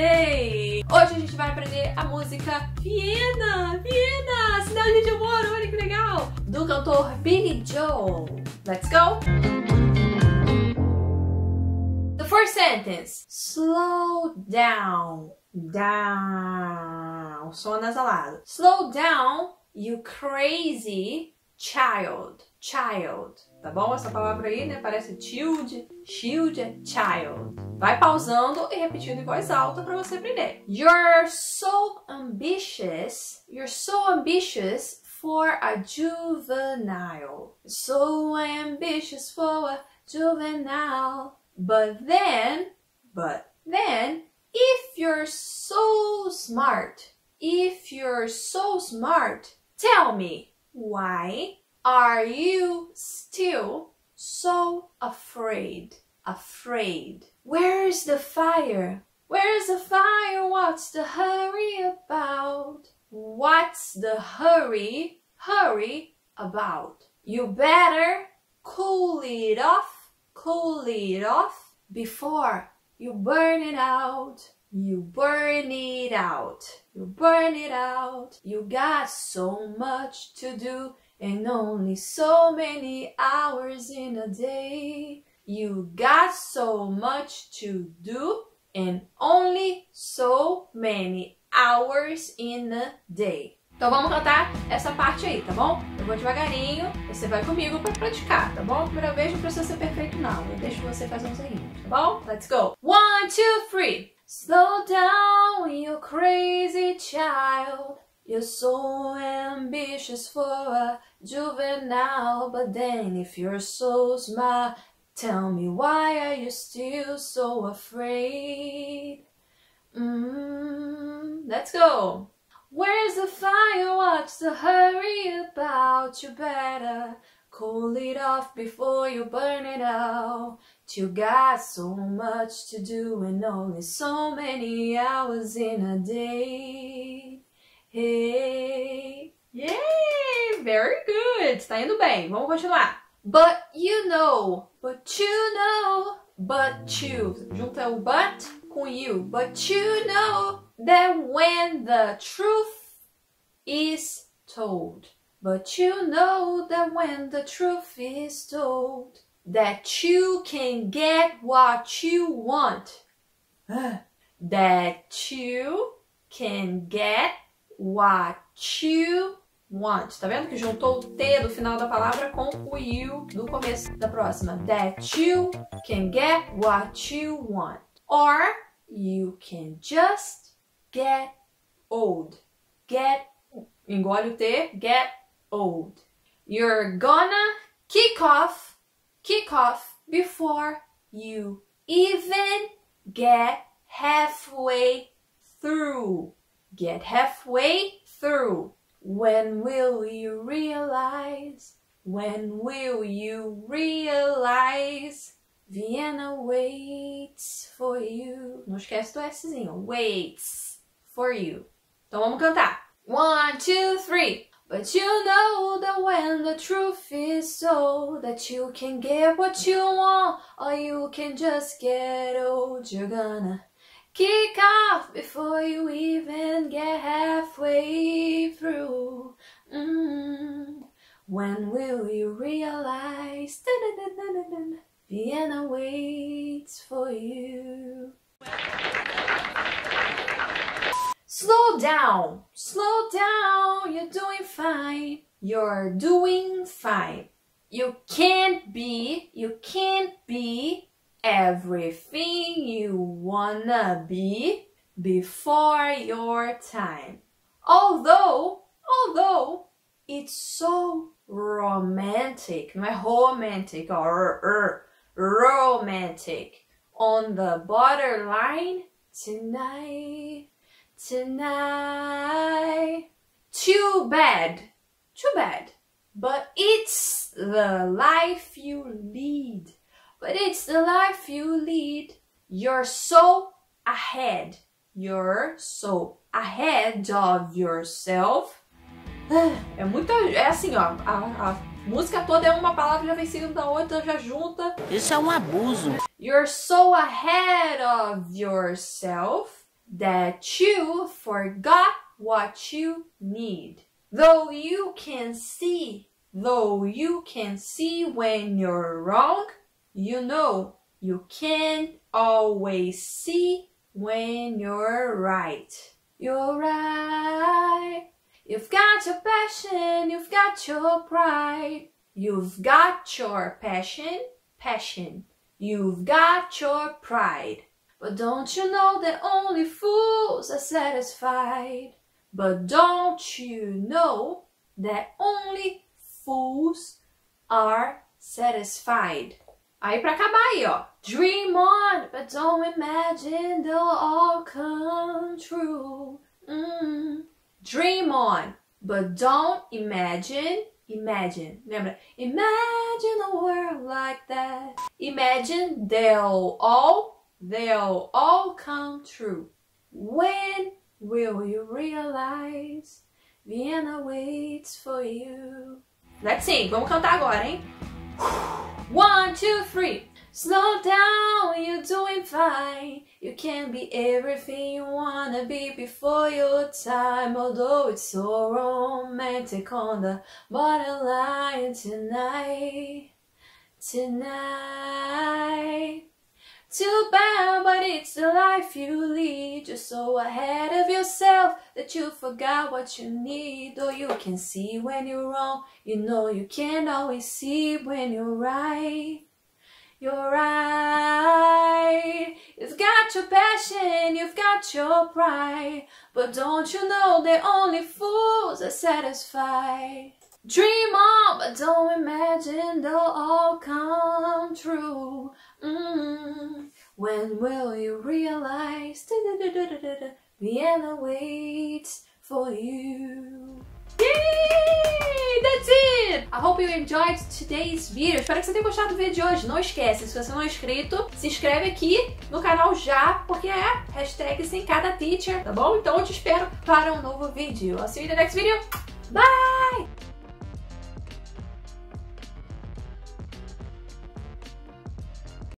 Hoje a gente vai aprender a música Viena, Viena, cidade de amor, olha que legal! Do cantor Billy Joel. Let's go! The first sentence. Slow down, down. Som anasalado. Slow down, you crazy child, child. Tá bom? Essa palavra aí, né? Parece shield. Shield é child. Vai pausando e repetindo em voz alta para você aprender. You're so ambitious. You're so ambitious for a juvenile. So ambitious for a juvenile. But then, but then, if you're so smart, if you're so smart, tell me, why are you still so afraid? Afraid. Where's the fire? Where's the fire? What's the hurry about? What's the hurry, hurry about? You better cool it off, cool it off before you burn it out. You burn it out. You burn it out. You got so much to do and only so many hours in a day. You got so much to do and only so many hours in a day. Então vamos cantar essa parte aí, tá bom? Eu vou devagarinho, você vai comigo para praticar, tá bom? Primeira vez não precisa ser perfeito não, eu deixo você fazer uns errinhos, tá bom? Let's go! One, two, three! Slow down, you crazy child. You're so ambitious for a juvenile, but then if you're so smart, tell me why are you still so afraid? Mm, let's go. Where's the fire? What's the hurry about? You better cool it off before you burn it out. You got so much to do and only so many hours in a day. Good. Está indo bem. Vamos continuar. But you know, but you know, but you. Junta o but com you. But you know that when the truth is told. But you know that when the truth is told, that you can get what you want. that you can get what you want. Tá vendo que juntou o T do final da palavra com o you do começo da próxima. That you can get what you want. Or you can just get old. Get, engole o T, get old. You're gonna kick off, kick off before you even get halfway through. Get halfway through. When will you realize? When will you realize? Vienna waits for you. Não esquece do Szinho. Waits for you. Então vamos cantar. One, two, three. But you know that when the truth is told that you can get what you want or you can just get old, you're gonna kick off before you even get halfway through. Mm. When will you realize Vienna waits for you? Slow down, slow down, you're doing fine. You're doing fine. You can't be, you can't be everything you wanna be before your time. Although, although it's so romantic, my romantic or romantic on the borderline tonight, tonight. Too bad, too bad, but it's the life you lead but it's the life you lead. You're so ahead. You're so ahead of yourself. É muita. É assim, ó. A, a música toda é uma palavra já vem seguindo da outra, já junta. Isso é um abuso. You're so ahead of yourself that you forgot what you need. Though you can see, though you can see when you're wrong, you know you can't always see when you're right. You're right. You've got your passion, you've got your pride. You've got your passion, passion. You've got your pride. But don't you know that only fools are satisfied? But don't you know that only fools are satisfied? Aí pra acabar aí, ó. Dream on, but don't imagine they'll all come true. Mm. Dream on, but don't imagine. Imagine, lembra? Imagine a world like that. Imagine they'll all, they'll all come true. When will you realize Vienna waits for you? Let's sing, vamos cantar agora, hein? One, two, three. Slow down, you're doing fine. You can be everything you wanna be before your time. Although it's so romantic on the borderline tonight. Tonight. Too bad, but it's the life you lead. You're so ahead of yourself that you forgot what you need. Though you can see when you're wrong, you know you can't always see when you're right. You're right. You've got your passion, you've got your pride. But don't you know that only fools are satisfied? Dream on, but don't imagine they'll all come true. Mm. When will you realize Vienna waits for you? Yay! That's it! I hope you enjoyed today's video. Espero que você tenha gostado do vídeo de hoje. Não esquece, se você não é inscrito, se inscreve aqui no canal já, porque é hashtag sem cada teacher, tá bom? Então eu te espero para um novo vídeo. I'll see you in the next video. Bye!